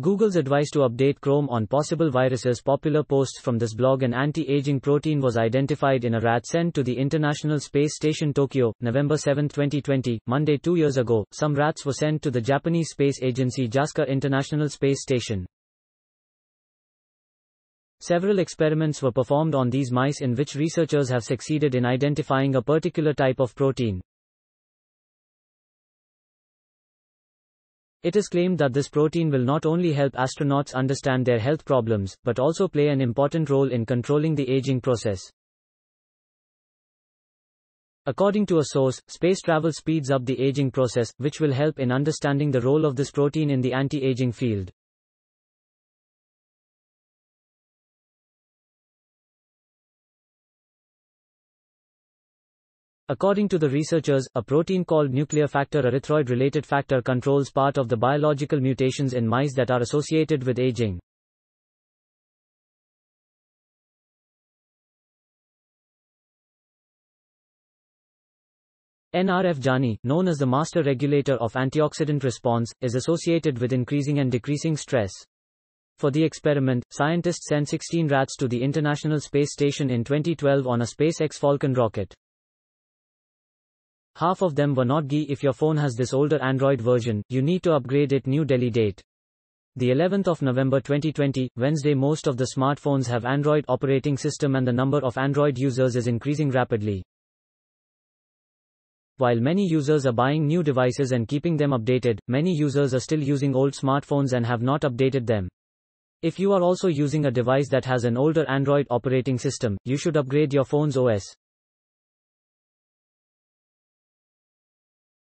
Google's advice to update Chrome on possible viruses popular posts from this blog an anti-aging protein was identified in a rat sent to the International Space Station Tokyo, November 7, 2020, Monday two years ago, some rats were sent to the Japanese space agency JAXA International Space Station. Several experiments were performed on these mice in which researchers have succeeded in identifying a particular type of protein. It is claimed that this protein will not only help astronauts understand their health problems, but also play an important role in controlling the aging process. According to a source, space travel speeds up the aging process, which will help in understanding the role of this protein in the anti-aging field. According to the researchers, a protein called nuclear factor erythroid-related factor controls part of the biological mutations in mice that are associated with aging. NRF-Jani, known as the master regulator of antioxidant response, is associated with increasing and decreasing stress. For the experiment, scientists sent 16 rats to the International Space Station in 2012 on a SpaceX Falcon rocket. Half of them were not GI if your phone has this older Android version, you need to upgrade it New Delhi date. The 11th of November 2020, Wednesday most of the smartphones have Android operating system and the number of Android users is increasing rapidly. While many users are buying new devices and keeping them updated, many users are still using old smartphones and have not updated them. If you are also using a device that has an older Android operating system, you should upgrade your phone's OS.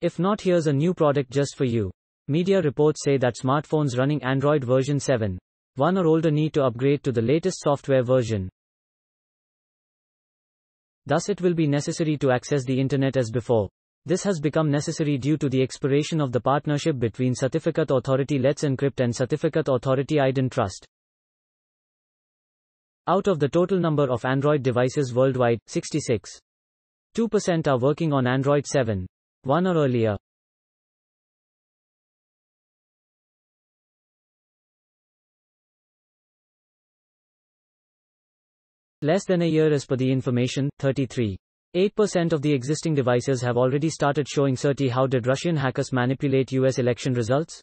If not here's a new product just for you. Media reports say that smartphones running Android version 7. 1 or older need to upgrade to the latest software version. Thus it will be necessary to access the internet as before. This has become necessary due to the expiration of the partnership between Certificate Authority Let's Encrypt and Certificate Authority IdenTrust. Out of the total number of Android devices worldwide, 66. 2% are working on Android 7 one or earlier. Less than a year as per the information, 33. 8% of the existing devices have already started showing CERTI. How did Russian hackers manipulate US election results?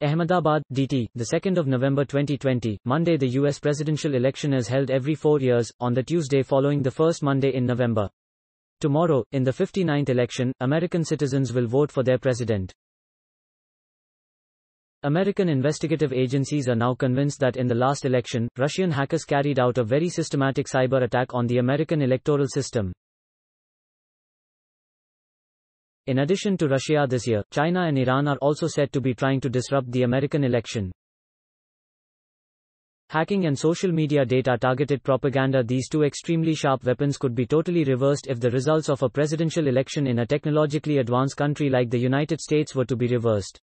Ahmedabad, DT, the 2nd of November 2020, Monday the US presidential election is held every four years, on the Tuesday following the first Monday in November. Tomorrow, in the 59th election, American citizens will vote for their president. American investigative agencies are now convinced that in the last election, Russian hackers carried out a very systematic cyber attack on the American electoral system. In addition to Russia this year, China and Iran are also said to be trying to disrupt the American election. Hacking and social media data targeted propaganda These two extremely sharp weapons could be totally reversed if the results of a presidential election in a technologically advanced country like the United States were to be reversed.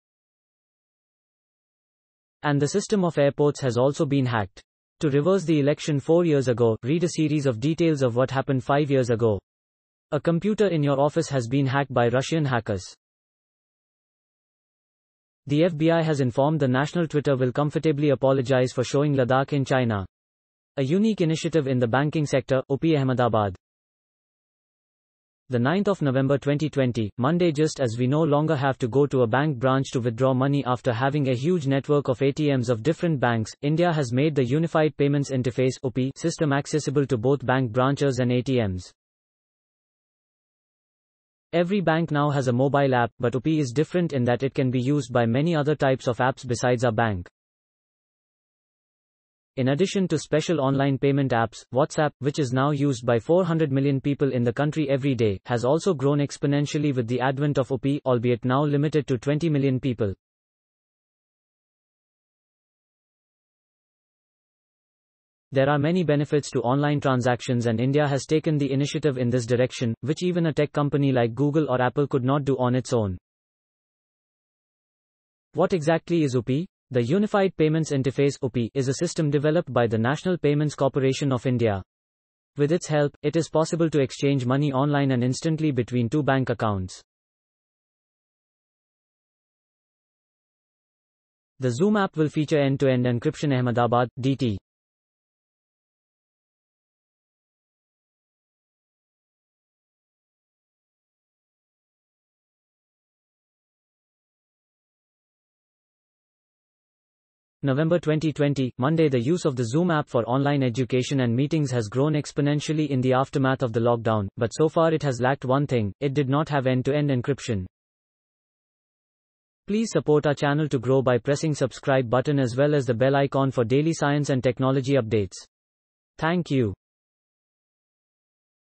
And the system of airports has also been hacked. To reverse the election four years ago, read a series of details of what happened five years ago. A computer in your office has been hacked by Russian hackers. The FBI has informed the national Twitter will comfortably apologize for showing Ladakh in China. A unique initiative in the banking sector, OP Ahmedabad. The 9th of November 2020, Monday just as we no longer have to go to a bank branch to withdraw money after having a huge network of ATMs of different banks, India has made the Unified Payments Interface UPI system accessible to both bank branches and ATMs. Every bank now has a mobile app, but UPI is different in that it can be used by many other types of apps besides our bank. In addition to special online payment apps, WhatsApp, which is now used by 400 million people in the country every day, has also grown exponentially with the advent of UPI, albeit now limited to 20 million people. There are many benefits to online transactions and India has taken the initiative in this direction, which even a tech company like Google or Apple could not do on its own. What exactly is UPI? The Unified Payments Interface UPI is a system developed by the National Payments Corporation of India. With its help, it is possible to exchange money online and instantly between two bank accounts. The Zoom app will feature end-to-end encryption Ahmedabad, DT. November 2020, Monday The use of the Zoom app for online education and meetings has grown exponentially in the aftermath of the lockdown, but so far it has lacked one thing, it did not have end-to-end encryption. Please support our channel to grow by pressing subscribe button as well as the bell icon for daily science and technology updates. Thank you.